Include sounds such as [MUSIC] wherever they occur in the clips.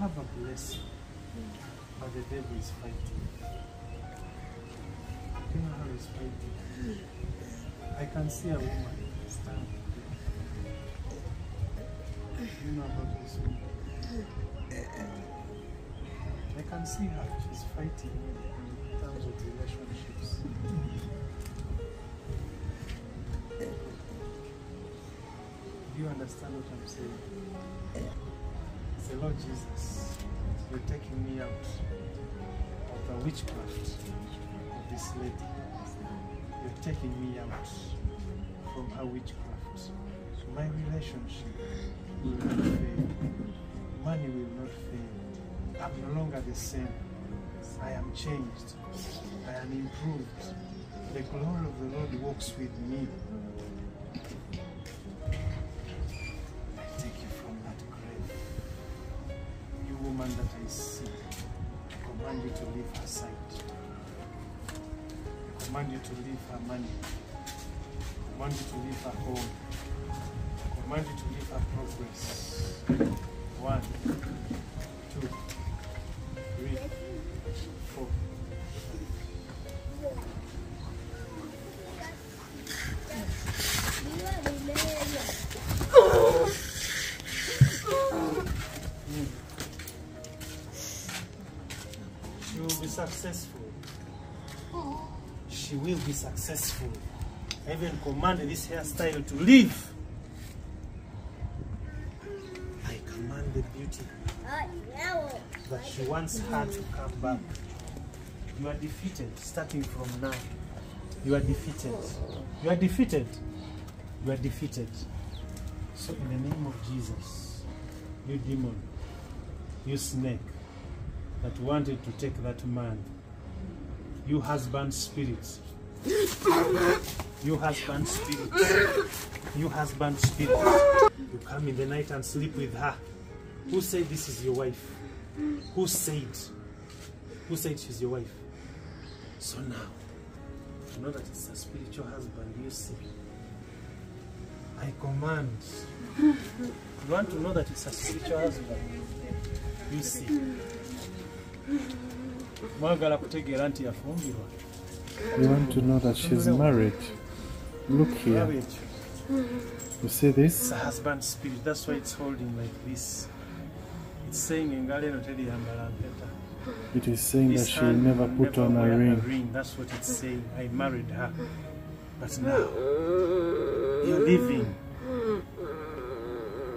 have a blessing, but the devil is fighting. You know how he's fighting? I can see a woman standing. You know about this woman? I can see her. She's fighting in terms of relationships. Do you understand what I'm saying? Say, Lord Jesus, you're taking me out of the witchcraft of this lady. You're taking me out from her witchcraft. My relationship will not fail. Money will not fail. I'm no longer the same. I am changed. I am improved. The glory of the Lord walks with me. Woman that I see, I command you to leave her side. I command you to leave her money. I command you to leave her home. I command you to leave her progress. One, two, three, four. Successful. She will be successful. I even command this hairstyle to leave. I command the beauty that she wants her to come back. You are defeated starting from now. You are defeated. You are defeated. You are defeated. So, in the name of Jesus, you demon, you snake that wanted to take that man, you husband spirits. you husband spirits. you husband spirits. you come in the night and sleep with her. Who said this is your wife? Who said? Who said she's your wife? So now, you know that it's a spiritual husband, you see. I command. You want to know that it's a spiritual husband? You see. You want to know that she's married? Look here. You see this? It's a husband spirit. That's why it's holding like this. It's saying engalo eno teriyambala mpeta. It is saying that she will never put on never a ring. That's what it's saying. I married her. But now, you're leaving.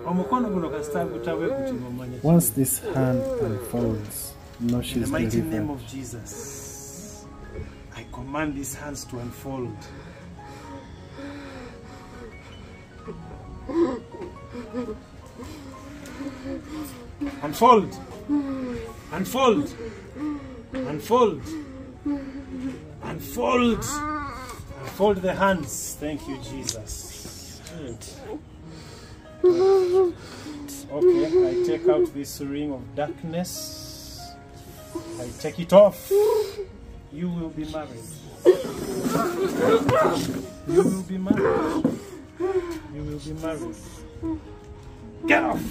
Omukono guno kasita gutabwe guti ng'omanya Once this hand unfolds, know In the she's mighty name of Jesus, I command these hands to unfold. Unfold. Unfold. Unfold. Unfold. Unfold the hands. Thank you, Jesus. Okay, I take out this ring of darkness. I take it off. You will be married. You will be married. You will be married. Get off.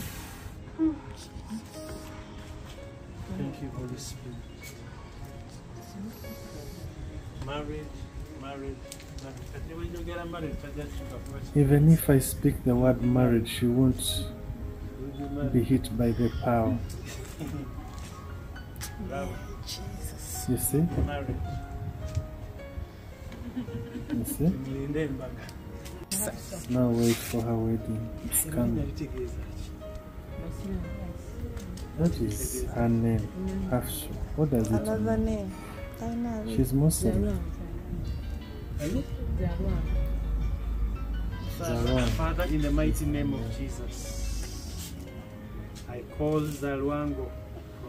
Thank you, Holy Spirit. Married, married, married. Even if I speak the word marriage, she won't You'll be married. be hit by the power. [LAUGHS] Bravo. You see? Married. You see? Mulinde embaga. Now wait for her wedding. It's coming. What is her name? Hafsu. What does it Another mean? name. I know. She's Muslim. Father, Father, in the mighty name of Jesus, I call Zalwango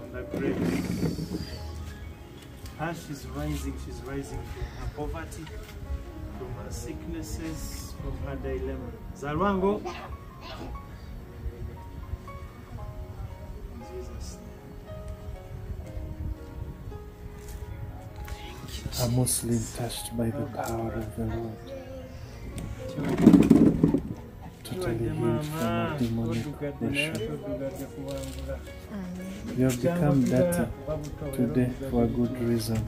from the grave. As she's rising, she's rising from her poverty, from her sicknesses, from her dilemma. In Jesus' name. A Muslim touched by the power of the Lord. Totally healed from demonic. You have become dirty today for a good reason.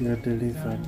You are delivered.